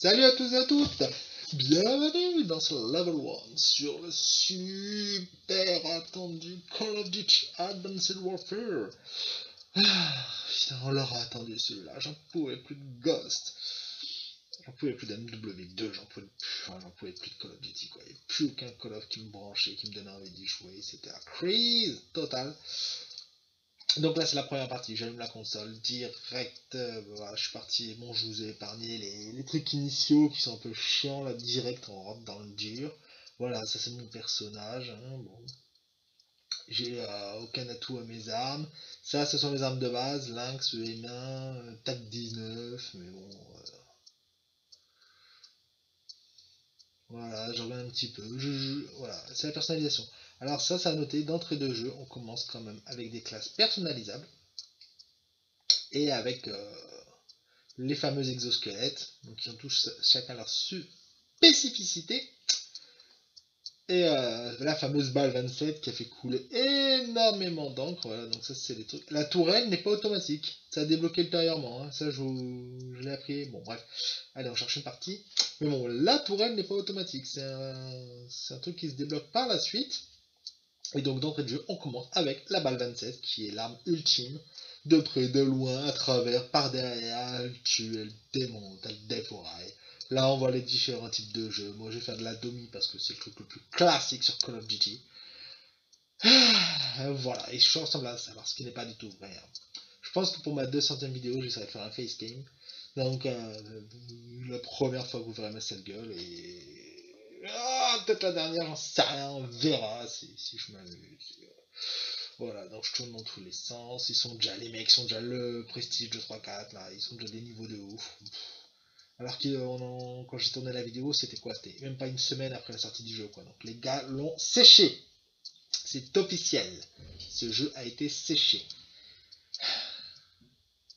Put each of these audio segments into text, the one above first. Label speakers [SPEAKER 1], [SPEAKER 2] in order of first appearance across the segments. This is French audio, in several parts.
[SPEAKER 1] Salut à tous et à toutes Bienvenue dans ce level 1 sur le super attendu Call of Duty Advanced Warfare. Ah, putain, on l'aura attendu celui-là, j'en pouvais plus de Ghost. J'en pouvais plus d'MW2, j'en pouvais plus, j'en pouvais plus de Call of Duty quoi. Il n'y avait plus aucun Call of qui me branchait, qui me donnait envie d'y jouer. C'était la crise totale. Donc là, c'est la première partie. J'allume la console direct. Euh, voilà, je suis parti. Bon, je vous ai épargné les, trucs initiaux qui sont un peu chiants. Là, direct, on rentre dans le dur. Voilà, ça c'est mon personnage. Hein, bon. J'ai euh, aucun atout à mes armes. Ça, ce sont mes armes de base. Lynx, M1, euh, TAC 19. Mais bon. Voilà, j'en reviens un petit peu. voilà, c'est la personnalisation. Alors ça, ça a noté d'entrée de jeu, on commence quand même avec des classes personnalisables et avec euh, les fameux exosquelettes, donc ont tous chacun leur spécificité. Et euh, la fameuse balle 27 qui a fait couler énormément d'encre. Donc ça c'est les trucs. La tourelle n'est pas automatique. Ça a débloqué ultérieurement. Hein. Ça je, je l'ai appris. Bon bref. Allez, on cherche une partie. Mais bon, la tourelle n'est pas automatique. C'est un, truc qui se débloque par la suite. Et donc d'entrée de jeu, on commence avec la balle 27 qui est l'arme ultime. De près, de loin, à travers, par derrière, elle tue, elle démonte, elle défouraille. Là, on voit les différents types de jeux. Moi, je vais faire de la domi parce que c'est le truc le plus classique sur Call of Duty. Ah, voilà, et je ressemble à ça, ce qui n'est pas du tout vrai. Hein. Je pense que pour ma 200ème vidéo, j'essaierai de faire un face game. Donc, euh, la première fois que vous verrez ma sale gueule, et. Ah, peut-être la dernière, j'en sais rien, on verra si, je m'amuse. Voilà, donc je tourne dans tous les sens. Ils sont déjà, les mecs sont déjà le prestige de 3-4, là, ils sont déjà des niveaux de ouf. Alors que quand j'ai tourné la vidéo, c'était quoi? C'était même pas une semaine après la sortie du jeu, quoi. Donc les gars l'ont séché. C'est officiel. Ce jeu a été séché.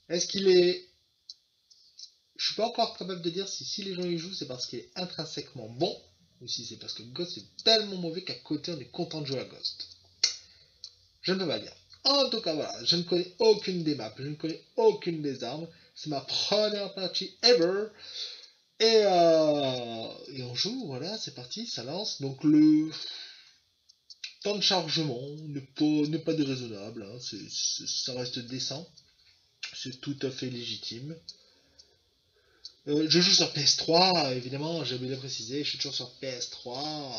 [SPEAKER 1] Est-ce qu'il est... Je suis pas encore capable de dire si, si les gens y jouent, c'est parce qu'il est intrinsèquement bon, ou si c'est parce que Ghost est tellement mauvais qu'à côté on est content de jouer à Ghost. Je ne peux pas dire. En tout cas, voilà, je ne connais aucune des maps, je ne connais aucune des armes. C'est ma première partie ever. Et, euh, et on joue, voilà, c'est parti, ça lance. Donc le temps de chargement n'est pas, déraisonnable, hein, ça reste décent. C'est tout à fait légitime. Euh, je joue sur PS3, évidemment, j'ai oublié de préciser, je suis toujours sur PS3.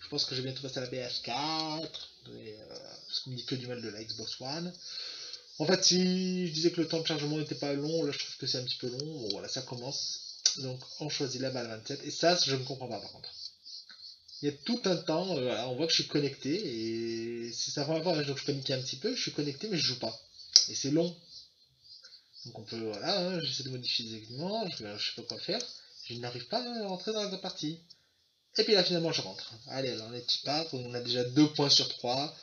[SPEAKER 1] Je pense que je vais bientôt passer à la PS4, et, euh, parce qu'on me dit que du mal de la Xbox One. En fait, si je disais que le temps de chargement n'était pas long, là je trouve que c'est un petit peu long. Bon, voilà, ça commence. Donc on choisit la balle 27. Et ça, je ne comprends pas par contre. Il y a tout un temps, euh, on voit que je suis connecté. Et c'est ça va voir, donc je paniquais un petit peu. Je suis connecté, mais je joue pas. Et c'est long. Donc on peut, voilà, hein, j'essaie de modifier les équipements, je, ne sais pas quoi faire. Je n'arrive pas à rentrer dans la partie. Et puis là, finalement, je rentre. Allez, alors les petits pas, on a déjà 2 points sur 3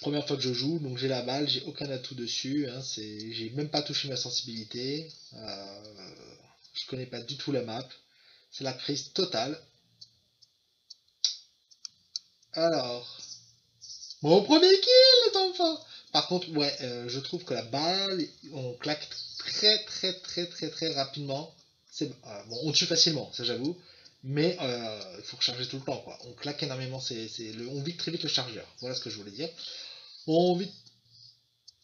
[SPEAKER 1] première fois que je joue, donc j'ai la balle, j'ai aucun atout dessus, hein, j'ai même pas touché ma sensibilité, euh, je connais pas du tout la map, c'est la crise totale. Alors, mon premier kill les enfants Par contre, ouais, euh, je trouve que la balle, on claque très très très très très rapidement, c'est euh, bon, on tue facilement, ça j'avoue, mais il faut recharger tout le temps quoi. On claque énormément, c'est le, on vit très vite le chargeur. Voilà ce que je voulais dire. On vit.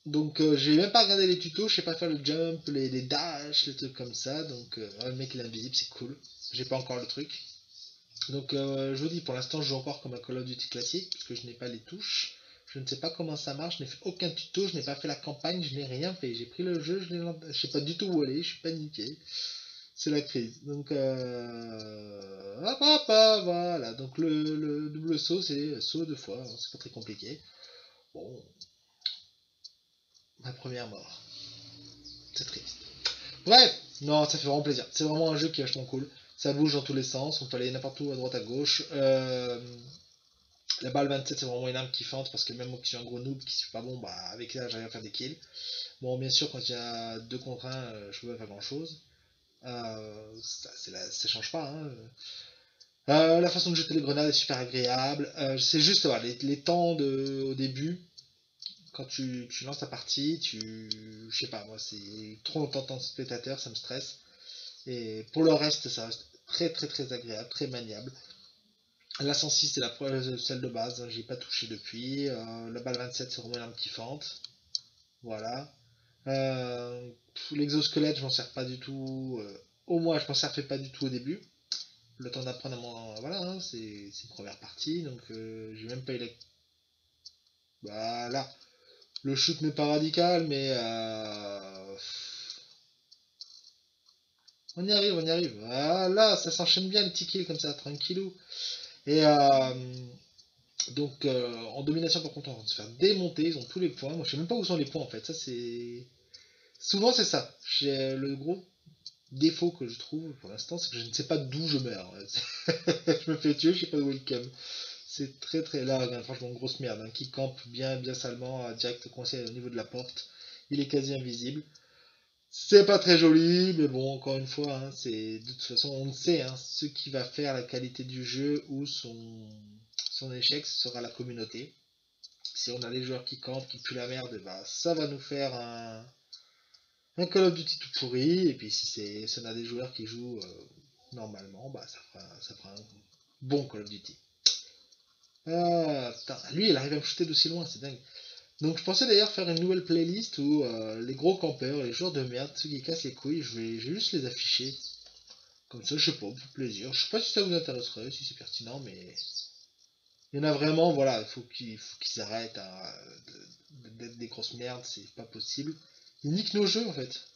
[SPEAKER 1] Donc euh, j'ai même pas regardé les tutos, je sais pas faire le jump, les, les les trucs comme ça. Donc euh, le mec il est invisible, c'est cool. J'ai pas encore le truc. Donc euh, je vous dis, pour l'instant je joue encore comme un Call of Duty classique, puisque je n'ai pas les touches. Je ne sais pas comment ça marche, je n'ai fait aucun tuto, je n'ai pas fait la campagne, je n'ai rien fait. J'ai pris le jeu, je ne sais pas du tout où aller, je suis paniqué. C'est la crise. Donc, euh... hop, hop, voilà. Donc le, le double saut, c'est saut deux fois, hein, c'est pas très compliqué. Bon. Ma première mort. C'est triste. Bref, non, ça fait vraiment plaisir. C'est vraiment un jeu qui est vachement cool. Ça bouge dans tous les sens, on peut aller n'importe où, à droite, à gauche. Euh, la balle 27, c'est vraiment une arme kiffante parce que même moi qui suis un gros noob, qui suis pas bon, bah avec ça, j'arrive à faire des kills. Bon, bien sûr, quand il y a 2 contre 1, euh, je peux pas faire grand chose. Euh, ça, la, change pas. Hein. Euh, la façon de jeter les grenades est super agréable. C'est juste les, temps de, au début, quand tu, lances ta partie, tu. Je sais pas, moi, c'est trop longtemps de spectateur, ça me stresse. Et pour le reste, ça reste très très très agréable, très maniable. La 106 c'est la celle de base, hein, j'ai pas touché depuis. Euh, la balle 27 c'est vraiment un petit fente. Voilà. Euh, l'exosquelette je m'en sers pas du tout. Euh, au moins je m'en servais pas du tout au début. Le temps d'apprendre à mon. Voilà, hein, c'est une première partie, donc j'ai même pas eu la. Voilà. Le shoot n'est pas radical, mais on y arrive, on y arrive. Voilà, ça s'enchaîne bien, le petit kill comme ça, tranquillou. Et euh, donc, euh, en domination, par contre, on va se faire démonter. Ils ont tous les points. Moi, je sais même pas où sont les points, en fait. Ça, c'est... Souvent, c'est ça. J'ai le gros défaut que je trouve, pour l'instant, c'est que je ne sais pas d'où je meurs. je me fais tuer, je sais pas où est le C'est très très là, franchement, grosse merde. Hein, qui campe bien, bien salement, direct coincé au niveau de la porte. Il est quasi invisible. C'est pas très joli, mais bon, encore une fois, hein, c'est de toute façon, on sait, hein, ce qui va faire la qualité du jeu ou son, son échec, ce sera la communauté. Si on a des joueurs qui campent, qui puent la merde, bah, ça va nous faire un, Call of Duty tout pourri. Et puis si, on a des joueurs qui jouent euh, normalement, bah, ça, fera, ça un bon Call of Duty. Ah, putain, lui, il arrive à me shooter d'aussi loin, c'est dingue. Donc je pensais d'ailleurs faire une nouvelle playlist où euh, les gros campeurs, les joueurs de merde, ceux qui cassent les couilles, je vais, juste les afficher. Comme ça, je sais pas, pour plaisir. Je sais pas si ça vous intéresserait, si c'est pertinent, mais... Il y en a vraiment, voilà, il faut qu'ils arrêtent d'être des grosses merdes, c'est pas possible. Ils niquent nos jeux en fait.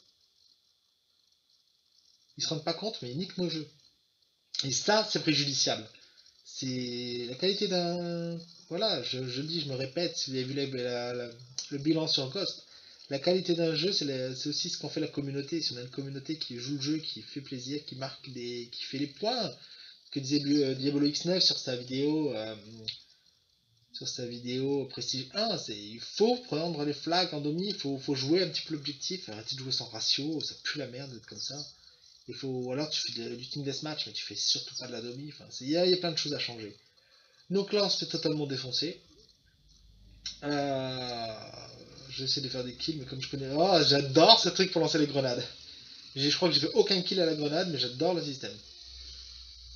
[SPEAKER 1] Ils se rendent pas compte, mais ils niquent nos jeux. Et ça, c'est préjudiciable. C'est la qualité d'un voilà, je, le dis, je me répète, si vous avez vu le bilan sur Ghost, la qualité d'un jeu, c'est aussi ce qu'en fait la communauté. Si on a une communauté qui joue le jeu, qui fait plaisir, qui marque des. qui fait les points, que disait euh, Diablo X9 sur sa vidéo. Euh, sur sa vidéo Prestige 1, c'est il faut prendre les flags en demi, il faut, jouer un petit peu l'objectif, arrêter de jouer sans ratio, ça pue la merde d'être comme ça. Il faut, alors tu fais du team deathmatch, mais tu fais surtout pas de la demi, enfin, il y, a plein de choses à changer. Donc là, on se fait totalement défoncer. Euh, J'essaie de faire des kills, mais comme je connais... Oh, j'adore ce truc pour lancer les grenades. Je crois que j'ai fait aucun kill à la grenade, mais j'adore le système.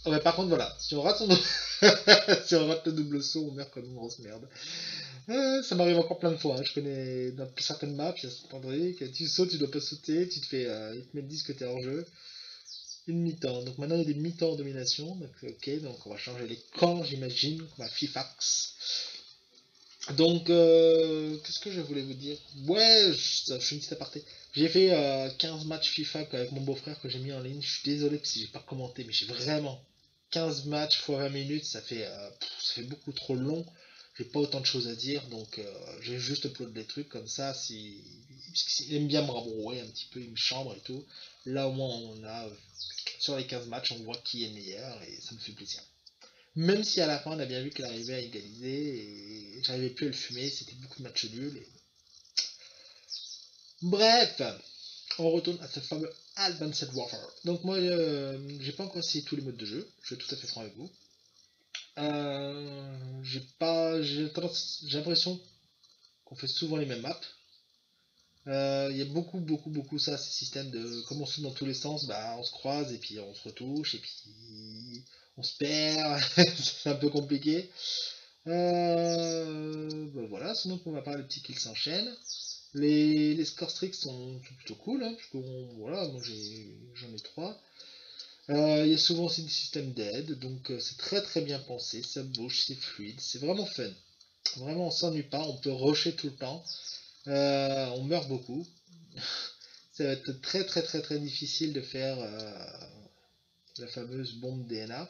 [SPEAKER 1] Oh, mais par contre, voilà, si on rate son... rate le double saut, on meurt comme une grosse merde. Euh, ça m'arrive encore plein de fois. Hein. Je connais dans certaines maps, il y a ce que tu sautes, tu dois pas sauter, tu te fais, euh, ils te mettent 10 que t'es en jeu une mi-temps. Donc maintenant il y a des mi-temps en domination. Donc ok, donc on va changer les camps, j'imagine. On FIFAX. Donc euh, qu'est-ce que je voulais vous dire? Ouais, je, fais une petite aparté. J'ai fait 15 euh, matchs FIFA avec mon beau-frère que j'ai mis en ligne. Je suis désolé si j'ai pas commenté, mais j'ai vraiment 15 matchs fois 20 minutes, ça fait, euh, ça fait beaucoup trop long. J'ai pas autant de choses à dire, donc j'ai juste upload des trucs comme ça. Si, il aime bien me rabrouer un petit peu, il me chambre et tout. Là au moins on a sur les 15 matchs, on voit qui est meilleur et ça me fait plaisir. Même si à la fin, on a bien vu qu'elle arrivait à égaliser et j'arrivais plus à le fumer, c'était beaucoup de matchs nuls. Bref, on retourne à ce fameux Advanced Warfare. Donc moi, euh, j'ai pas encore essayé tous les modes de jeu, je vais tout à fait franc avec vous. Euh, j'ai pas, j'ai l'impression qu'on fait souvent les mêmes maps. Euh, il y a beaucoup, beaucoup, beaucoup ça, ces systèmes de. Comme on saute dans tous les sens, bah, on se croise et puis on se retouche et puis on se perd. c'est un peu compliqué. Euh, bah, voilà, sinon pour ma part, les petits kills s'enchaînent. Les, les score sont plutôt cool, hein, voilà, moi j'en ai, trois. Euh, il y a souvent aussi des systèmes d'aide, donc c'est très très bien pensé, ça bouge, c'est fluide, c'est vraiment fun. Vraiment on s'ennuie pas, on peut rusher tout le temps. Euh, on meurt beaucoup. Ça va être très très très très difficile de faire euh, la fameuse bombe DNA.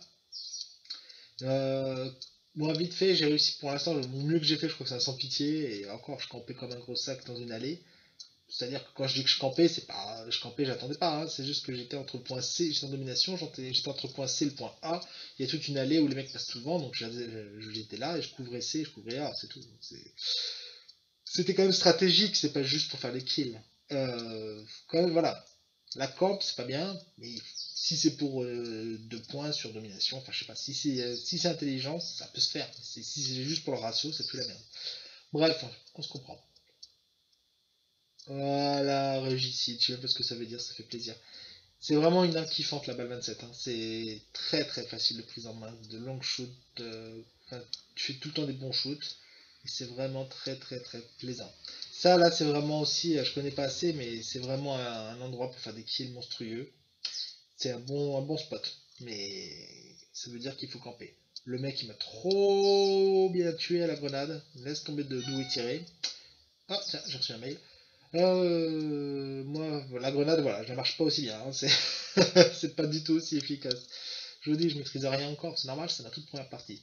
[SPEAKER 1] Euh, moi, vite fait, j'ai réussi pour l'instant, le mieux que j'ai fait, je crois que c'est un sans pitié, et encore, je campais comme un gros sac dans une allée. C'est-à-dire que quand je dis que je campais, c'est pas. Je campais, j'attendais pas, hein. c'est juste que j'étais entre le point C, j'étais domination, j'étais entre point C et le point A. Il y a toute une allée où les mecs passent souvent, donc j'étais là et je couvrais C, je couvrais A, c'est tout c'était quand même stratégique, c'est pas juste pour faire des kills. Euh, quand même, voilà. La camp, c'est pas bien, mais si c'est pour euh, deux points sur domination, enfin je sais pas, si c'est euh, si c'est intelligence, ça peut se faire. Si c'est juste pour le ratio, c'est plus la merde. Bref, on se comprend. Voilà, régicide, je sais pas ce que ça veut dire, ça fait plaisir. C'est vraiment une kiffante la balle 27. Hein. C'est très très facile de prise en main, de long shoot. tu fais tout le temps des bons shoots. Et c'est vraiment très très très plaisant. Ça là c'est vraiment aussi, je connais pas assez, mais c'est vraiment un, endroit pour faire des kills monstrueux. C'est un bon, un bon spot. Mais ça veut dire qu'il faut camper. Le mec il m'a trop bien tué à la grenade. Laisse tomber de d'où il tirait. Ah tiens, j'ai reçu un mail. Euh, moi, la grenade, voilà, je ne marche pas aussi bien. Hein, c'est pas du tout aussi efficace. Je vous dis, je maîtrise rien encore, c'est normal, c'est ma toute première partie.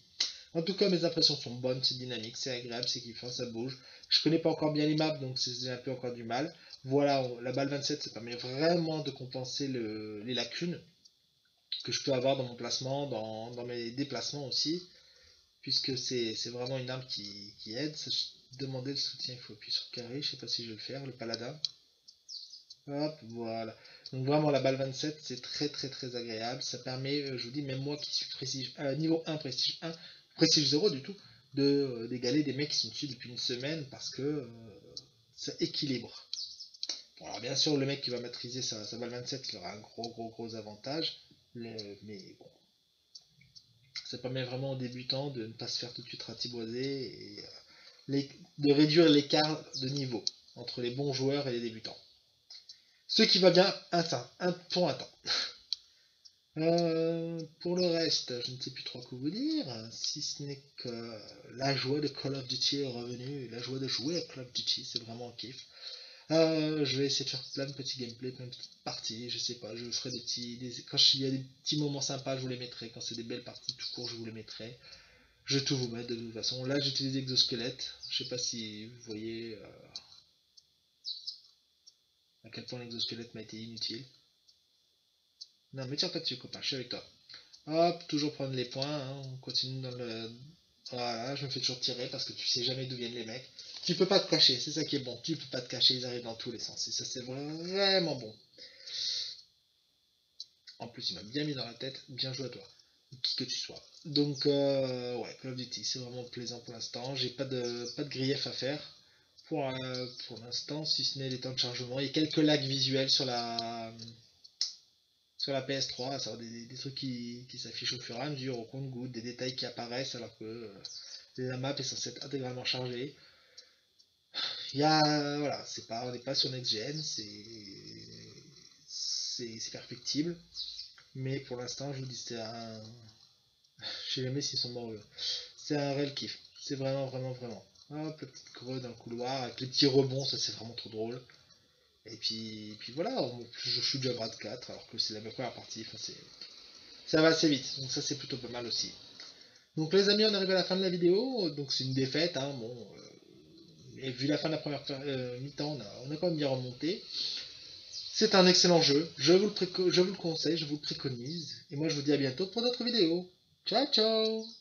[SPEAKER 1] En tout cas, mes impressions sont bonnes, c'est dynamique, c'est agréable, c'est kiffant, ça bouge. Je connais pas encore bien les maps, donc c'est un peu encore du mal. Voilà, la balle 27, ça permet vraiment de compenser les lacunes que je peux avoir dans mon placement, dans, mes déplacements aussi, puisque c'est vraiment une arme qui aide demander le soutien, il faut appuyer sur carré, je sais pas si je vais le faire, le paladin. Hop, voilà. Donc vraiment la balle 27, c'est très très très agréable. Ça permet, euh, je vous dis, même moi qui suis prestige, euh, niveau 1, prestige 1, prestige 0 du tout, de euh, d'égaler des mecs qui sont dessus depuis une semaine parce que ça équilibre. Bon, alors bien sûr, le mec qui va maîtriser sa, balle 27, il aura un gros gros gros avantage. mais bon, ça permet vraiment aux débutants de ne pas se faire tout de suite ratiboiser et de réduire l'écart de niveau entre les bons joueurs et les débutants. Ce qui va bien un temps, un, pour un temps. Euh, pour le reste, je ne sais plus trop quoi vous dire, si ce n'est que la joie de Call of Duty est revenue, la joie de jouer à Call of Duty, c'est vraiment un kiff. Euh, je vais essayer de faire plein de petits gameplays, plein de petites parties, je sais pas, je ferai des petits... quand il y a des petits moments sympas, je vous les mettrai, quand c'est des belles parties tout court, je vous les mettrai. Je vais tout vous mettre de toute façon. Là, j'utilise l'exosquelette. Je sais pas si vous voyez euh, à quel point l'exosquelette m'a été inutile. Non, mais tiens pas dessus, copain. Je suis avec toi. Hop, toujours prendre les points. Hein. On continue dans le... Voilà, je me fais toujours tirer parce que tu sais jamais d'où viennent les mecs. Tu peux pas te cacher, c'est ça qui est bon. Tu peux pas te cacher, ils arrivent dans tous les sens. Et ça, c'est vraiment bon. En plus, il m'a bien mis dans la tête. Bien joué à toi qui que tu sois. Donc, euh, ouais, Call of Duty, c'est vraiment plaisant pour l'instant. J'ai pas de, pas de grief à faire pour, euh, pour l'instant, si ce n'est les temps de chargement. Il y a quelques lags visuels sur la, sur la PS3, ça des, des trucs qui, s'affichent au fur et à mesure, au compte-goutte, des détails qui apparaissent alors que euh, la map est censée être intégralement chargée. Il y a, voilà, c'est pas, on n'est pas sur Next Gen, c'est, c'est perfectible. Mais pour l'instant, je vous dis, c'est un. Sais jamais s'ils sont morts. C'est un réel kiff. C'est vraiment, vraiment, vraiment. Hop, le petit creux dans le couloir avec les petits rebonds, ça c'est vraiment trop drôle. Et puis, puis voilà, je suis déjà grade 4 alors que c'est la première partie. Ça va assez vite, donc ça c'est plutôt pas mal aussi. Donc les amis, on arrive à la fin de la vidéo, donc c'est une défaite. Hein, bon, euh, et vu la fin de la première euh, mi-temps, on a quand même bien remonté. C'est un excellent jeu, je vous, le je vous le conseille, je vous le préconise, et moi je vous dis à bientôt pour d'autres vidéos. Ciao ciao